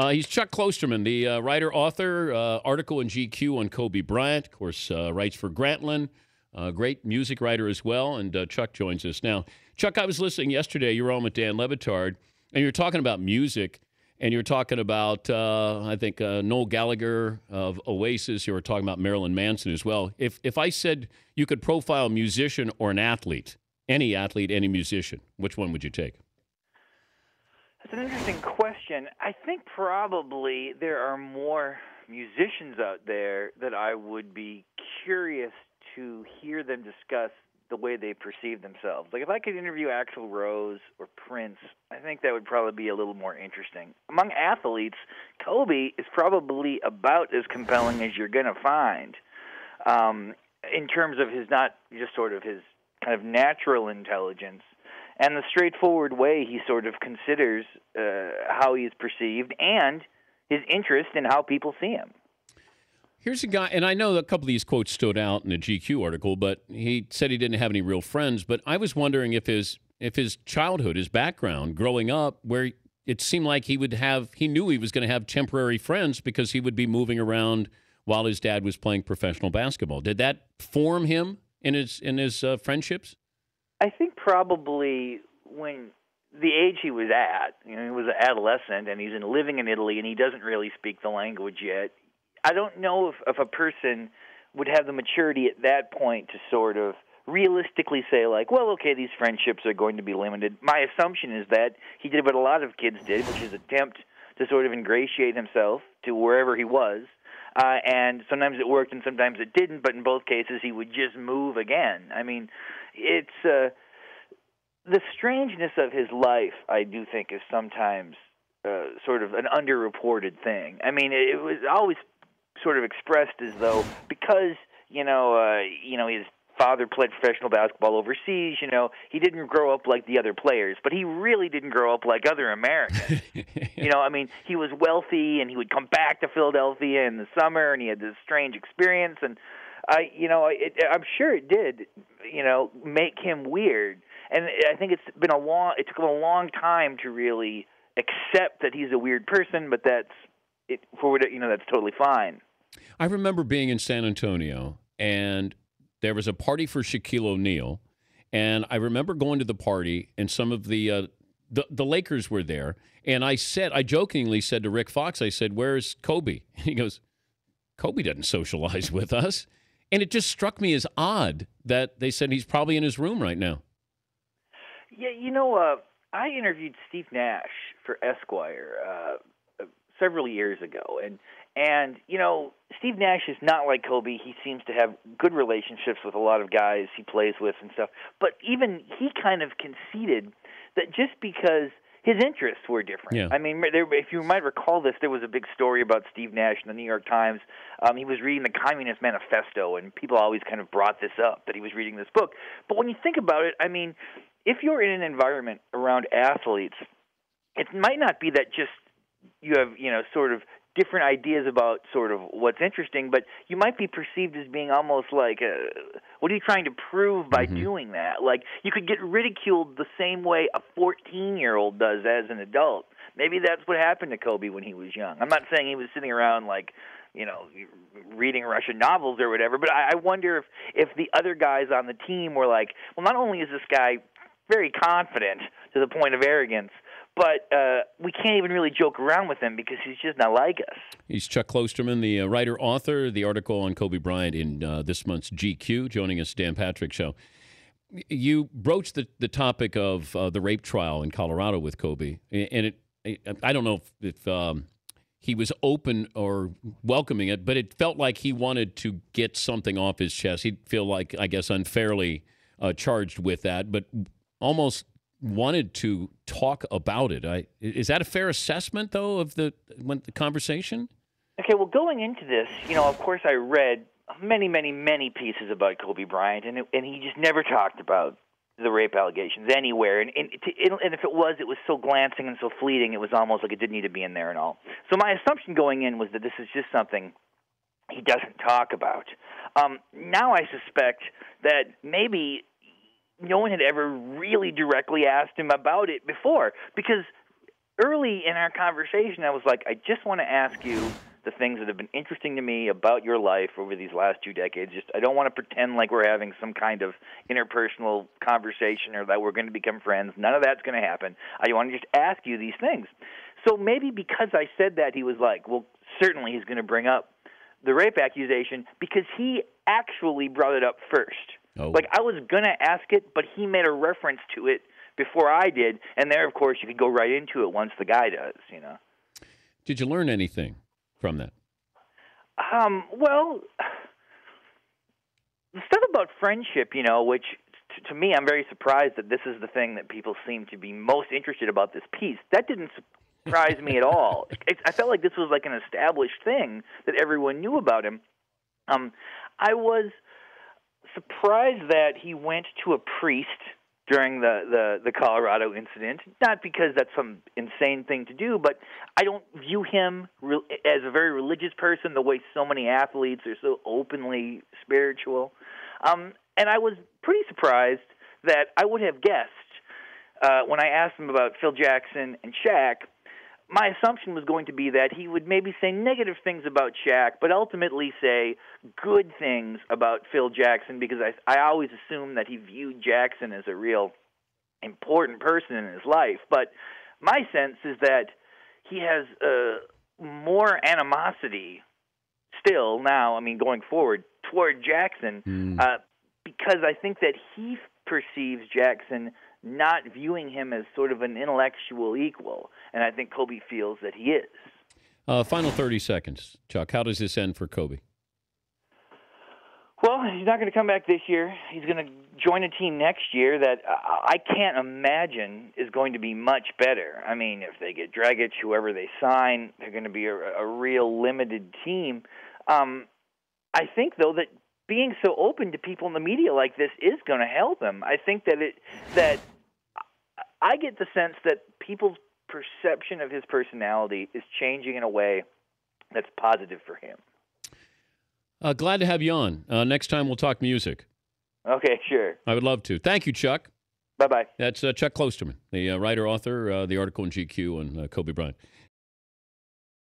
Uh, he's Chuck Klosterman, the uh, writer, author, uh, article in GQ on Kobe Bryant. Of course, uh, writes for Grantland. Uh, great music writer as well. And uh, Chuck joins us now. Chuck, I was listening yesterday. You were on with Dan Le Batard, and you were talking about music. And you were talking about, I think, Noel Gallagher of Oasis. You were talking about Marilyn Manson as well. If if I said you could profile a musician or an athlete, any athlete, any musician, which one would you take? That's an interesting question. I think probably there are more musicians out there that I would be curious to hear them discuss the way they perceive themselves. Like if I could interview Axl Rose or Prince, I think that would probably be a little more interesting. Among athletes, Kobe is probably about as compelling as you're going to find um, in terms of his not just sort of his kind of natural intelligence and the straightforward way he sort of considers uh, how he is perceived and his interest in how people see him. Here's a guy, and I know a couple of these quotes stood out in the GQ article, but he said he didn't have any real friends. But I was wondering if his if his childhood, his background, growing up, where it seemed like he would have, he knew he was going to have temporary friends because he would be moving around while his dad was playing professional basketball. Did that form him in his in his uh, friendships? I think probably when the age he was at, you know, he was an adolescent and he's in, living in Italy and he doesn't really speak the language yet. I don't know if, if a person would have the maturity at that point to sort of realistically say like, well, okay, these friendships are going to be limited. My assumption is that he did what a lot of kids did, which is attempt to sort of ingratiate himself to wherever he was. Uh, and sometimes it worked and sometimes it didn't, but in both cases he would just move again. I mean, it's uh, the strangeness of his life. I do think is sometimes uh, sort of an underreported thing. I mean, it, it was always sort of expressed as though because you know, uh, you know, his father played professional basketball overseas. You know, he didn't grow up like the other players, but he really didn't grow up like other Americans. you know, I mean, he was wealthy, and he would come back to Philadelphia in the summer, and he had this strange experience, and I, you know, it, I'm sure it did, you know, make him weird. And I think it's been a long. It took him a long time to really accept that he's a weird person, but that's it for you know that's totally fine. I remember being in San Antonio, and there was a party for Shaquille O'Neal, and I remember going to the party, and some of the uh, the, the Lakers were there, and I said, I jokingly said to Rick Fox, I said, "Where's Kobe?" He goes, "Kobe doesn't socialize with us." And it just struck me as odd that they said he's probably in his room right now. Yeah, you know, uh, I interviewed Steve Nash for Esquire uh, several years ago, and and you know, Steve Nash is not like Kobe. He seems to have good relationships with a lot of guys he plays with and stuff. But even he kind of conceded that just because his interests were different. Yeah. I mean, there, if you might recall this, there was a big story about Steve Nash in the New York Times. Um, he was reading the Communist Manifesto, and people always kind of brought this up that he was reading this book. But when you think about it, I mean, if you're in an environment around athletes, it might not be that just you have you know sort of different ideas about sort of what's interesting, but you might be perceived as being almost like, a, what are you trying to prove by mm-hmm. doing that? Like you could get ridiculed the same way a 14 year old does as an adult. Maybe that's what happened to Kobe when he was young. I'm not saying he was sitting around like, you know, reading Russian novels or whatever, but I, I wonder if if the other guys on the team were like, well, not only is this guy very confident to the point of arrogance, but uh, we can't even really joke around with him because he's just not like us. He's Chuck Klosterman, the uh, writer, author, the article on Kobe Bryant in uh, this month's GQ, joining us, Dan Patrick Show. You broached the, the topic of uh, the rape trial in Colorado with Kobe, and it, I don't know if, if um, he was open or welcoming it, but it felt like he wanted to get something off his chest. He'd feel like, I guess, unfairly uh, charged with that, but almost wanted to talk about it. I, is that a fair assessment, though, of the when, the conversation? Okay, well, going into this, you know, of course, I read many, many, many pieces about Kobe Bryant, and it, and he just never talked about the rape allegations anywhere. And and, to, and if it was, it was so glancing and so fleeting, it was almost like it didn't need to be in there and all. So my assumption going in was that this is just something he doesn't talk about. Um, now I suspect that maybe no one had ever really directly asked him about it before because early in our conversation, I was like, I just want to ask you the things that have been interesting to me about your life over these last two decades. Just I don't want to pretend like we're having some kind of interpersonal conversation or that we're going to become friends. None of that's going to happen. I want to just ask you these things. So maybe because I said that, he was like, well, certainly he's going to bring up the rape accusation because he actually brought it up first. Oh. Like I was going to ask it, but he made a reference to it before I did, and there, of course, you could go right into it once the guy does. You know. Did you learn anything from that? Um, well, the stuff about friendship, you know, which t- to me, I'm very surprised that this is the thing that people seem to be most interested about this piece. That didn't surprise me at all. It, I felt like this was like an established thing that everyone knew about him. Um, I was surprised that he went to a priest during the, the, the Colorado incident. Not because that's some insane thing to do, but I don't view him re- as a very religious person the way so many athletes are so openly spiritual. Um, and I was pretty surprised that I would have guessed uh, when I asked him about Phil Jackson and Shaq. My assumption was going to be that he would maybe say negative things about Shaq, but ultimately say good things about Phil Jackson because I I always assumed that he viewed Jackson as a real important person in his life. But my sense is that he has uh, more animosity still now. I mean, going forward toward Jackson Mm. uh, because I think that he perceives Jackson not viewing him as sort of an intellectual equal, and I think Kobe feels that he is. Uh, final 30 seconds. Chuck, how does this end for Kobe? Well, he's not going to come back this year. He's going to join a team next year that I can't imagine is going to be much better. I mean, if they get Dragic, whoever they sign, they're going to be a, a real limited team. Um, I think, though, that being so open to people in the media like this is going to help him. I think that it that I get the sense that people's perception of his personality is changing in a way that's positive for him. Uh, glad to have you on. Uh, next time we'll talk music. Okay, sure. I would love to. Thank you, Chuck. Bye bye. That's uh, Chuck Klosterman, the uh, writer, author, uh, the article in GQ on uh, Kobe Bryant.